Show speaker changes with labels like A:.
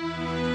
A: Música